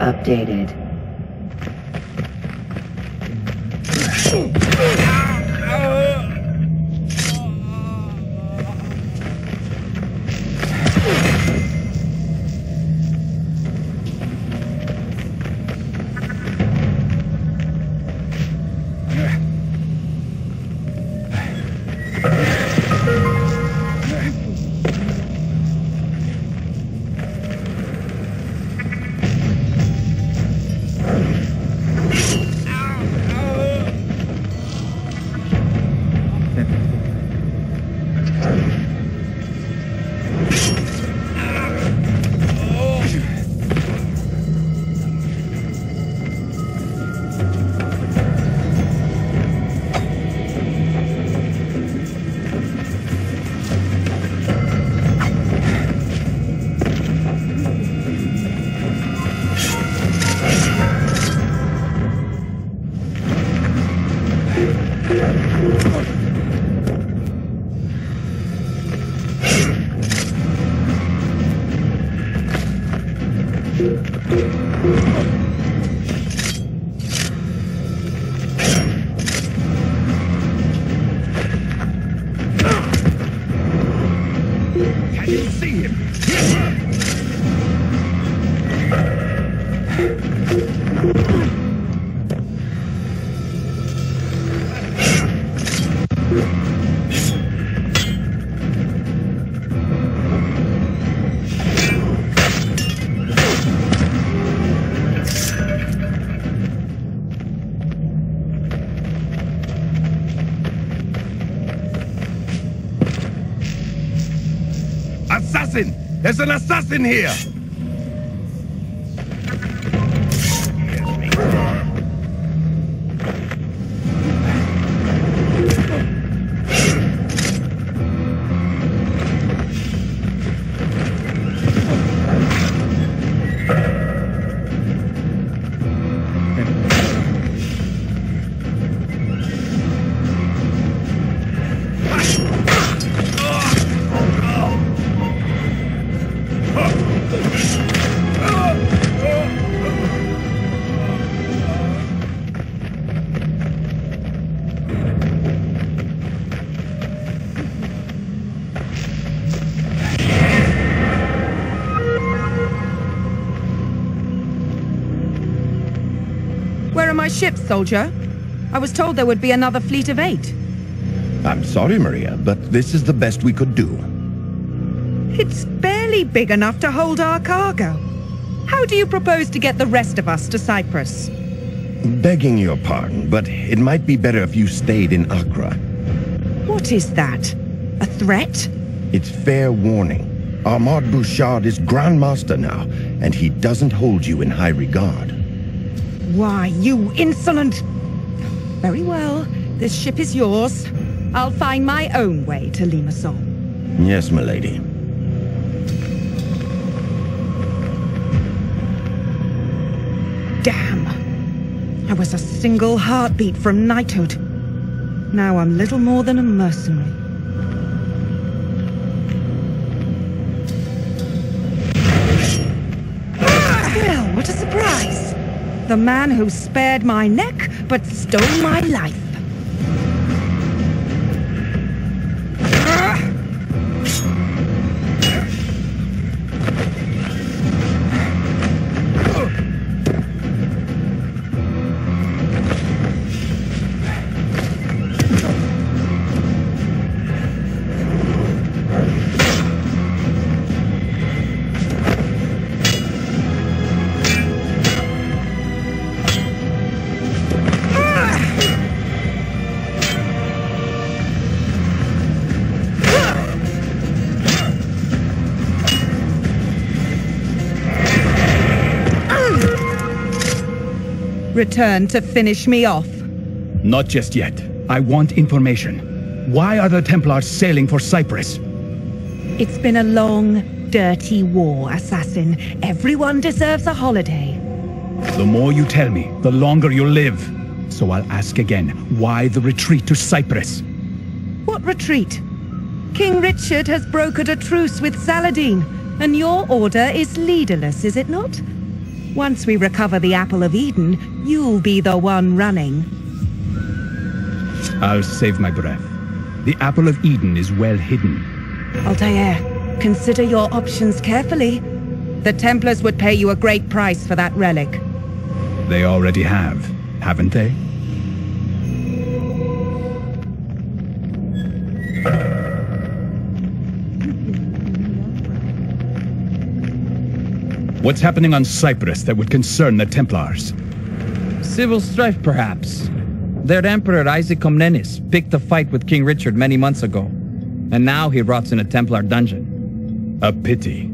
updated. Assassin! There's an assassin here! My ships, soldier? I was told there would be another fleet of eight. I'm sorry, Maria, but this is the best we could do. It's barely big enough to hold our cargo. How do you propose to get the rest of us to Cyprus? Begging your pardon, but it might be better if you stayed in Acre. What is that? A threat? It's fair warning. Armand Bouchart is Grand Master now, and he doesn't hold you in high regard. Why, you insolent... Very well. This ship is yours. I'll find my own way to Limassol. Yes, milady. Damn. I was a single heartbeat from knighthood. Now I'm little more than a mercenary. The man who spared my neck but stole my life. Return to finish me off. Not just yet. I want information. Why are the Templars sailing for Cyprus? It's been a long, dirty war, assassin. Everyone deserves a holiday. The more you tell me, the longer you'll live. So I'll ask again, why the retreat to Cyprus? What retreat? King Richard has brokered a truce with Saladin, and your order is leaderless, is it not? Once we recover the Apple of Eden, you'll be the one running. I'll save my breath. The Apple of Eden is well hidden. Altair, consider your options carefully. The Templars would pay you a great price for that relic. They already have, haven't they? What's happening on Cyprus that would concern the Templars? Civil strife, perhaps. Their emperor, Isaac Comnenus, picked a fight with King Richard many months ago. And now he rots in a Templar dungeon. A pity.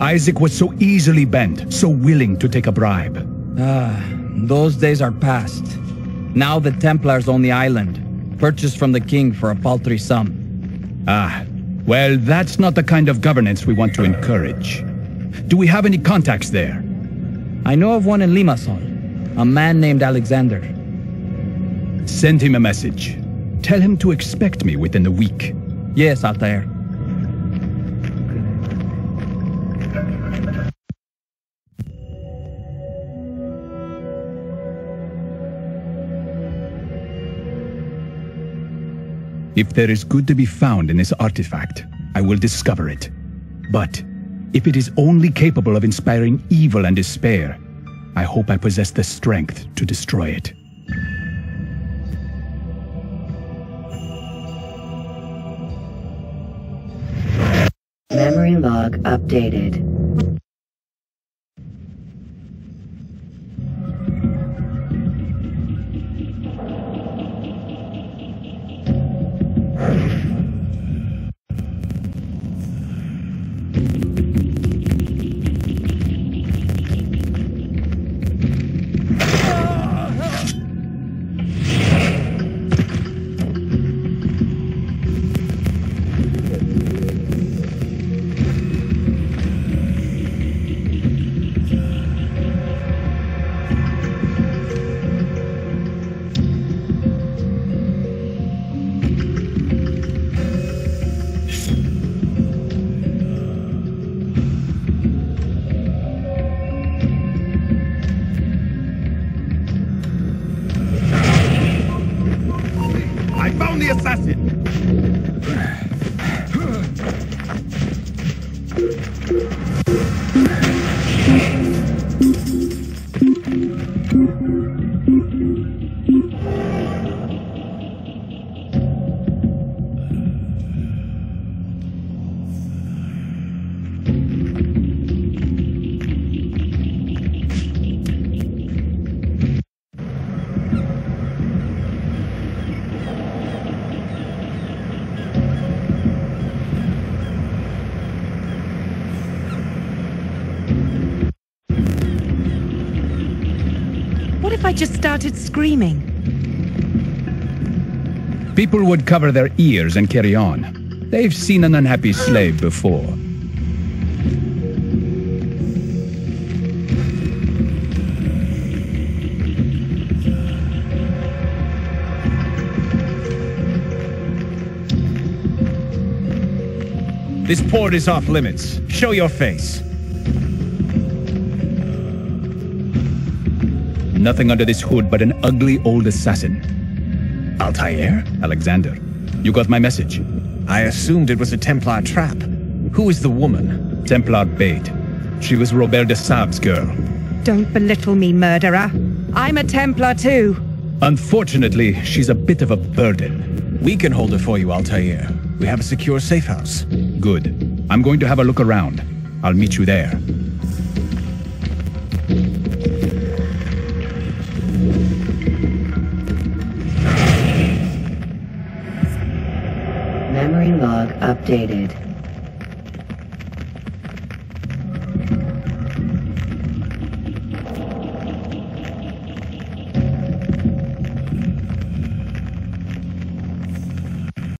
Isaac was so easily bent, so willing to take a bribe. Ah, those days are past. Now the Templars own the island, purchased from the king for a paltry sum. Ah, well, that's not the kind of governance we want to encourage. Do we have any contacts there? I know of one in Limassol, a man named Alexander. Send him a message. Tell him to expect me within a week. Yes, Altair. If there is good to be found in this artifact, I will discover it. But if it is only capable of inspiring evil and despair, I hope I possess the strength to destroy it. Memory log updated. Just started screaming. People would cover their ears and carry on. They've seen an unhappy slave before. This port is off limits. Show your face. Nothing under this hood but an ugly old assassin. Altair? Alexander, you got my message. I assumed it was a Templar trap. Who is the woman? Templar bait. She was Robert de Sable's girl. Don't belittle me, murderer. I'm a Templar too. Unfortunately, she's a bit of a burden. We can hold her for you, Altair. We have a secure safe house. Good. I'm going to have a look around. I'll meet you there. Updated.